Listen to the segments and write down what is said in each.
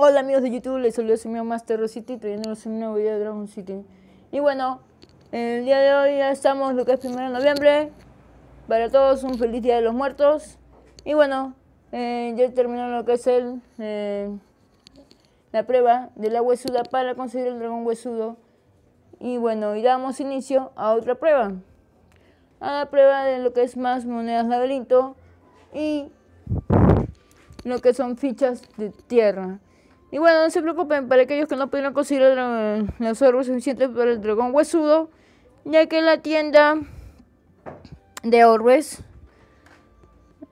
Hola amigos de YouTube, les saluda su amigo Master City trayéndolos un nuevo video de Dragon City. Y bueno, el día de hoy ya estamos lo que es 1 de noviembre. Para todos un feliz día de los muertos. Y bueno, eh, ya terminó lo que es el, eh, la prueba de la huesuda para conseguir el dragón huesudo. Y bueno, y damos inicio a otra prueba. A la prueba de lo que es más monedas laberinto y lo que son fichas de tierra. Y bueno, no se preocupen para aquellos que no pudieron conseguir los orbes suficientes para el dragón huesudo, ya que la tienda de orbes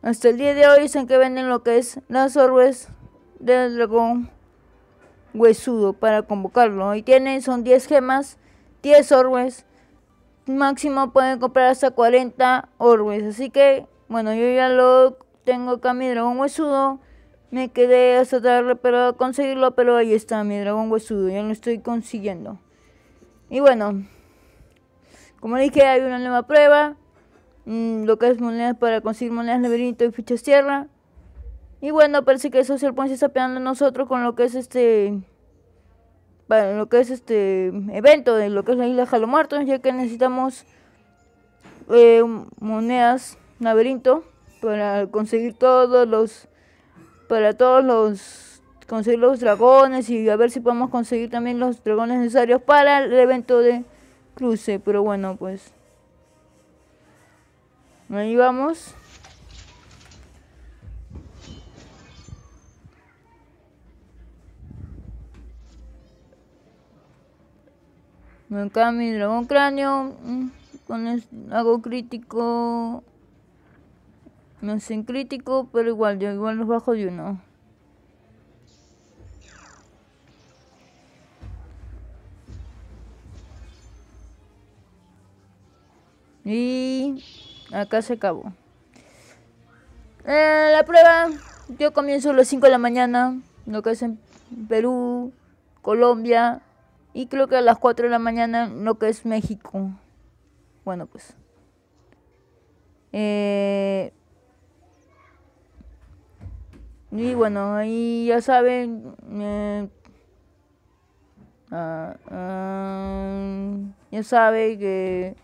hasta el día de hoy dicen que venden lo que es las orbes del dragón huesudo para convocarlo. Y tienen, son 10 gemas, 10 orbes. Máximo pueden comprar hasta 40 orbes. Así que, bueno, yo ya lo tengo acá mi dragón huesudo. Me quedé hasta tarde para conseguirlo, pero ahí está mi dragón huesudo, ya lo estoy consiguiendo. Y bueno, como dije, hay una nueva prueba, mm, lo que es monedas para conseguir monedas laberinto y fichas tierra. Y bueno, parece que Social Point se está pegando a nosotros con lo que es este para lo que es este evento de lo que es la isla Jalo Muertos, ya que necesitamos eh, monedas laberinto para conseguir todos los para todos los conseguir los dragones y a ver si podemos conseguir también los dragones necesarios para el evento de cruce. Pero bueno, pues ahí vamos. Acá mi dragón cráneo mm, con hago crítico no hacen crítico, pero igual, yo igual los bajo de uno. Y acá se acabó. Eh, la prueba, yo comienzo a las 5 de la mañana, lo que es en Perú, Colombia, y creo que a las 4 de la mañana lo que es México. Bueno, pues. Eh, y bueno, ahí ya saben, eh, ah, ah, ya saben que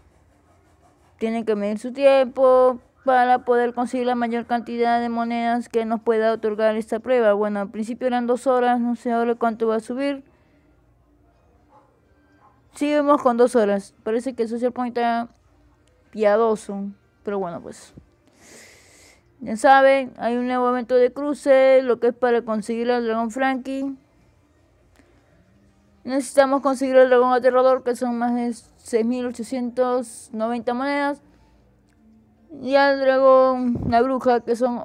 tienen que medir su tiempo para poder conseguir la mayor cantidad de monedas que nos pueda otorgar esta prueba. Bueno, al principio eran dos horas, no sé ahora cuánto va a subir. Seguimos con dos horas. Parece que el Social Point está piadoso. Pero bueno, pues. Ya saben, hay un nuevo evento de cruce, lo que es para conseguir al dragón Frankie. Necesitamos conseguir el dragón aterrador, que son más de 6.890 monedas. Y al dragón, la bruja, que son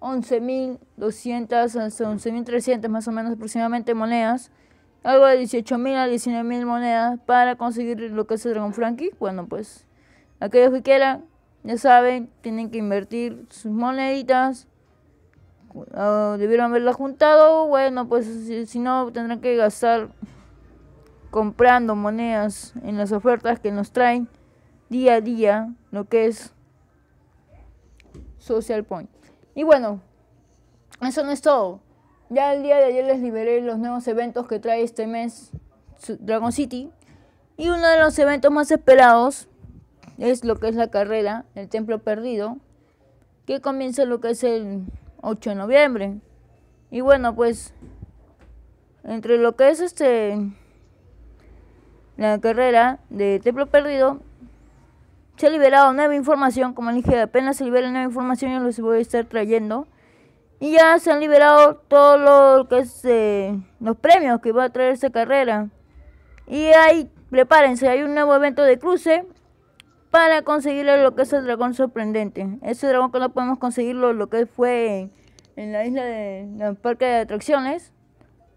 11.200 hasta 11.300 más o menos aproximadamente monedas. Algo de 18.000 a 19.000 monedas para conseguir lo que es el dragón Frankie. Bueno, pues aquellos que quieran ya saben, tienen que invertir sus moneditas. debieron haberla juntado. Bueno, pues si, no, tendrán que gastar comprando monedas en las ofertas que nos traen día a día lo que es Social Point. Y bueno, eso no es todo. Ya el día de ayer les liberé los nuevos eventos que trae este mes Dragon City. Y uno de los eventos más esperados es lo que es la carrera, el templo perdido, que comienza lo que es el 8 de noviembre. Y bueno, pues entre lo que es este la carrera de templo perdido se ha liberado nueva información, como dije, apenas se libera nueva información yo los voy a estar trayendo. Y ya se han liberado todo lo que es eh, los premios que va a traer esta carrera. Y ahí, prepárense, hay un nuevo evento de cruce para conseguirle lo que es el dragón sorprendente. Ese dragón que no podemos conseguirlo, lo que fue en, la isla de parque de atracciones,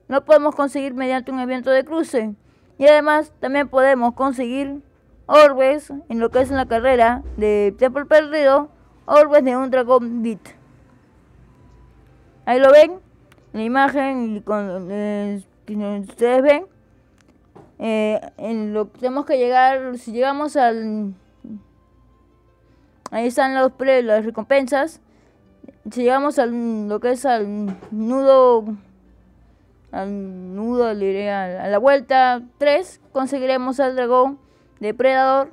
no podemos conseguir mediante un evento de cruce. Y además también podemos conseguir orbes en lo que es la carrera de Temple Perdido, orbes de un dragón bit. Ahí lo ven, la imagen y con eh, ustedes ven. Eh, en lo que tenemos que llegar, si llegamos al Ahí están los pre, las recompensas. Si llegamos al lo que es al nudo al nudo, le iré a, la vuelta 3, conseguiremos al dragón depredador.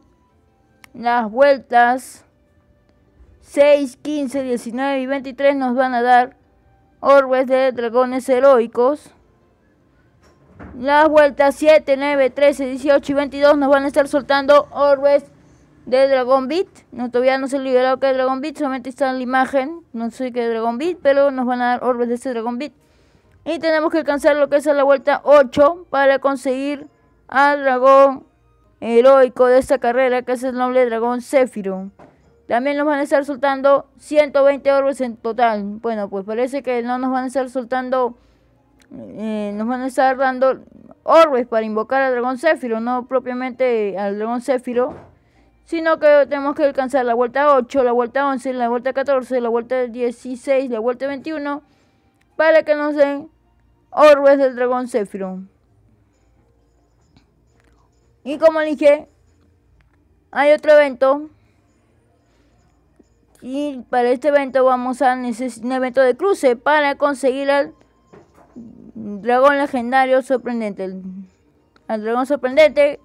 Las vueltas 6, 15, 19 y 23 nos van a dar orbes de dragones heroicos. Las vueltas 7, 9, 13, 18 y 22 nos van a estar soltando orbes de Dragon Beat. Todavía no se ha liberado que Dragon Beat, solamente está en la imagen. No sé qué Dragon Beat, pero nos van a dar orbes de ese Dragon Beat. Y tenemos que alcanzar lo que es a la vuelta 8 para conseguir al dragón heroico de esta carrera, que es el noble dragón Zephyro. También nos van a estar soltando 120 orbes en total. Bueno, pues parece que no nos van a estar soltando, eh, nos van a estar dando orbes para invocar al dragón Zephyro, no propiamente al dragón Zephyro, sino que tenemos que alcanzar la vuelta 8, la vuelta 11, la vuelta 14, la vuelta 16, la vuelta 21, para que nos den orbes del dragón Zephyro. Y como dije, hay otro evento y para este evento vamos a necesitar un evento de cruce para conseguir al dragón legendario sorprendente. Al dragón sorprendente,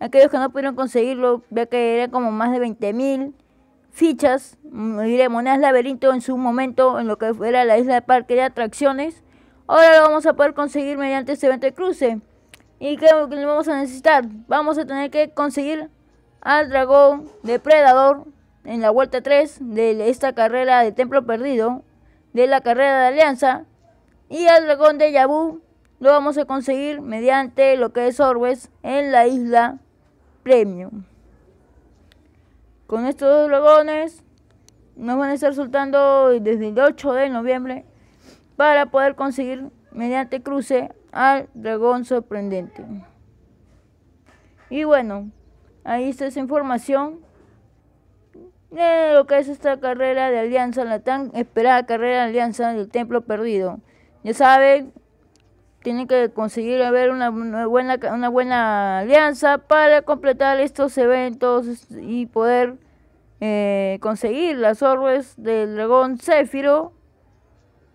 aquellos que no pudieron conseguirlo, ya que era como más de 20.000 fichas, diré monedas laberinto en su momento en lo que era la isla de parque de atracciones. Ahora lo vamos a poder conseguir mediante este evento de cruce. ¿Y qué vamos a necesitar? Vamos a tener que conseguir al dragón depredador en la vuelta 3 de esta carrera de Templo Perdido, de la carrera de Alianza, y el dragón de Yabu lo vamos a conseguir mediante lo que es Orbes en la isla Premium. Con estos dos dragones nos van a estar soltando desde el 8 de noviembre para poder conseguir mediante cruce al dragón sorprendente. Y bueno, ahí está esa información de lo que es esta carrera de alianza, la tan esperada carrera de alianza del templo perdido. Ya saben, tienen que conseguir haber una, buena, una buena alianza para completar estos eventos y poder eh, conseguir las orbes del dragón Céfiro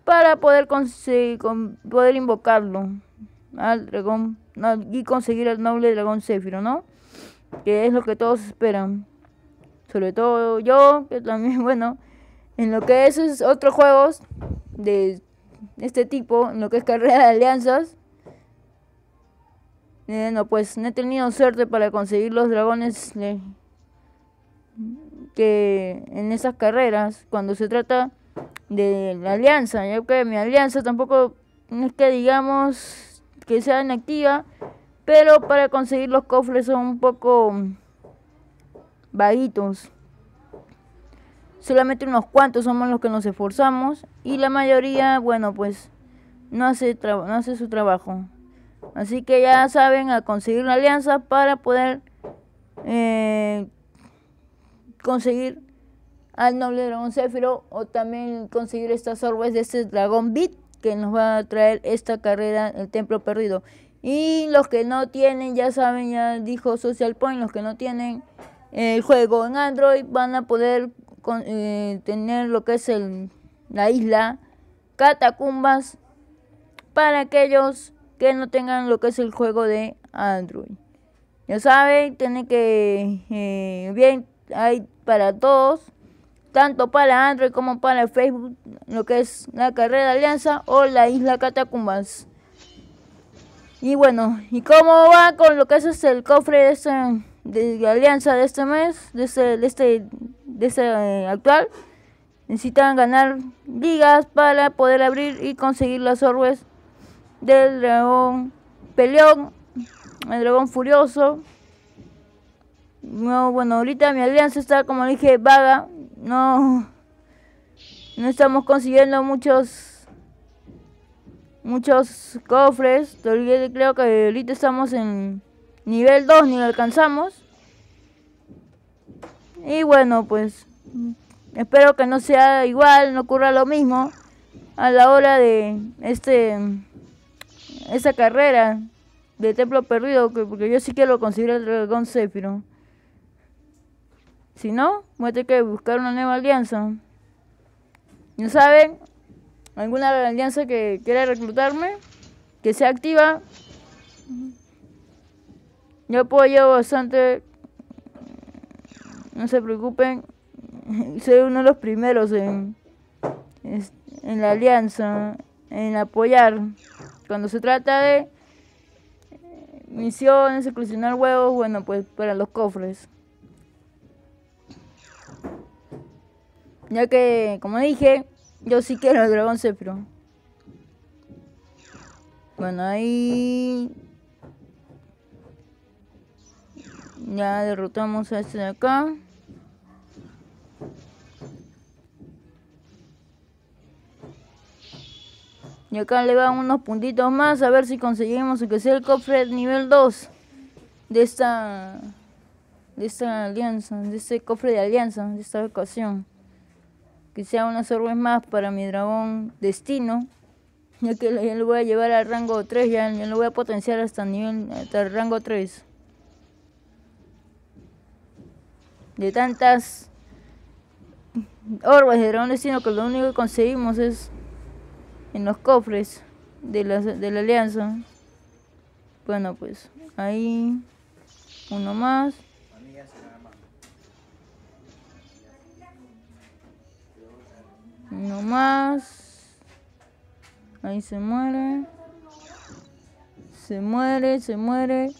para poder conseguir, poder invocarlo al dragón y conseguir el noble dragón Céfiro, ¿no? Que es lo que todos esperan sobre todo yo, que también, bueno, en lo que es, es otros juegos de este tipo, en lo que es carrera de alianzas, bueno, pues no he tenido suerte para conseguir los dragones que en esas carreras, cuando se trata de la alianza, ya que mi alianza tampoco es que digamos que sea inactiva, pero para conseguir los cofres son un poco vaguitos. Solamente unos cuantos somos los que nos esforzamos y la mayoría, bueno, pues no hace, no hace su trabajo. Así que ya saben, a conseguir una alianza para poder eh, conseguir al noble dragón Céfiro o también conseguir estas orbes de este dragón Bit que nos va a traer esta carrera, el templo perdido. Y los que no tienen, ya saben, ya dijo Social Point, los que no tienen el juego en Android van a poder eh, tener lo que es el, la isla Catacumbas para aquellos que no tengan lo que es el juego de Android. Ya saben, tiene que eh, bien hay para todos, tanto para Android como para Facebook, lo que es la carrera de alianza o la isla Catacumbas. Y bueno, ¿y cómo va con lo que es el cofre de este de alianza de este mes, de este, de este, de este eh, actual, necesitan ganar ligas para poder abrir y conseguir las orbes del dragón peleón, el dragón furioso. No, bueno, ahorita mi alianza está, como dije, vaga. No, no estamos consiguiendo muchos, muchos cofres. Creo que ahorita estamos en Nivel 2 ni lo alcanzamos. Y bueno, pues espero que no sea igual, no ocurra lo mismo a la hora de este esa carrera de Templo Perdido, porque yo sí quiero conseguir el Dragón Zephyro. Si no, voy a tener que buscar una nueva alianza. ¿No saben? ¿Alguna alianza que quiera reclutarme? que se activa. Yo apoyo bastante. No se preocupen. Soy uno de los primeros en, en la alianza, en apoyar. Cuando se trata de misiones, seleccionar huevos, bueno, pues para los cofres. Ya que, como dije, yo sí quiero el dragón Zephyro. Bueno, ahí... Ya derrotamos a este de acá. Y acá le van unos puntitos más a ver si conseguimos que sea el cofre nivel 2 de esta de esta alianza, de este cofre de alianza, de esta ocasión. Que sea unas orbes más para mi dragón destino. Ya que ya lo voy a llevar al rango 3, ya, lo voy a potenciar hasta nivel hasta el rango 3. De tantas orbes de dragón destino que lo único que conseguimos es en los cofres de la, de la alianza. Bueno, pues ahí uno más. Uno más. Ahí se muere. Se muere, se muere.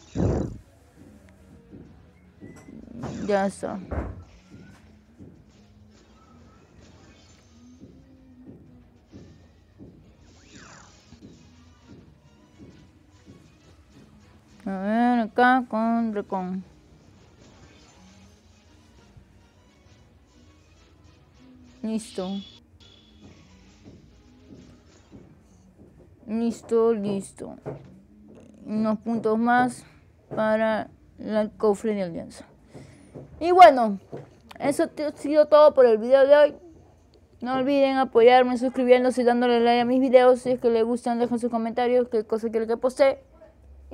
Ya está. Con recon. Listo. Listo, listo. Unos puntos más para el cofre de alianza. Y bueno, eso ha sido todo por el video de hoy. No olviden apoyarme suscribiéndose y dándole like a mis videos. Si es que les gustan, dejen sus comentarios, qué cosa quieren que postee.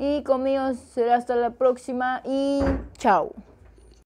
Y conmigo será hasta la próxima y chao.